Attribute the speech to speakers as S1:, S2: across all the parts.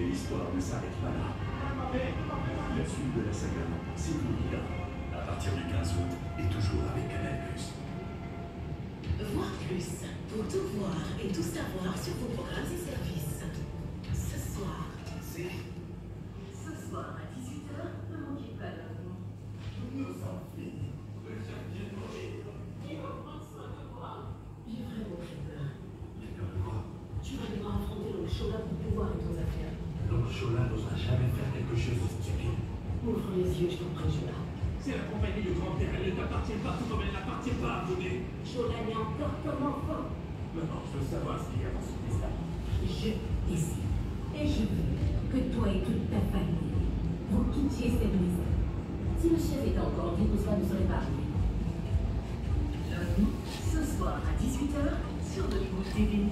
S1: l'histoire ne s'arrête pas là. La suite de la saga, c'est vous À partir du 15 août et toujours avec Canal+.
S2: Voir plus pour tout voir et tout savoir sur vos programmes et services. Ce soir,
S1: C'est...
S2: ce soir à 18h, ne manquez pas de nous.
S1: Nous sommes finis.
S2: J'ai vraiment peur.
S1: J'ai peur de quoi?
S2: Tu vas devoir affronter le Shola
S1: Chola n'osera jamais faire quelque chose de stupide.
S2: Ouvre les yeux, je t'en prie, Shola.
S3: C'est la compagnie de grand-père, elle ne t'appartient pas tout comme elle n'appartient pas à Baudet.
S2: Shola n'est encore comme enfant.
S1: Maintenant, je veux savoir ce qu'il y a dans ce testament.
S2: Je décide. Et je veux que toi et toute ta famille, vous quittiez cette maison. Si le chef était encore en vie, tout cela ne serait pas arrivé. Lundi, ce soir à 18h, sur Hollywood TV.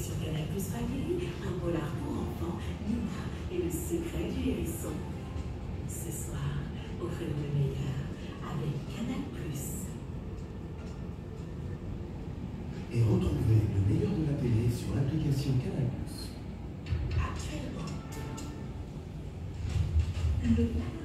S2: Sur Canal Plus Family, un polar pour enfants, Nina et le secret du hérisson. Ce soir, offrez-vous le meilleur avec Canal Plus.
S4: Et retrouvez le meilleur de la télé sur l'application Canal+.
S2: Actuellement. Le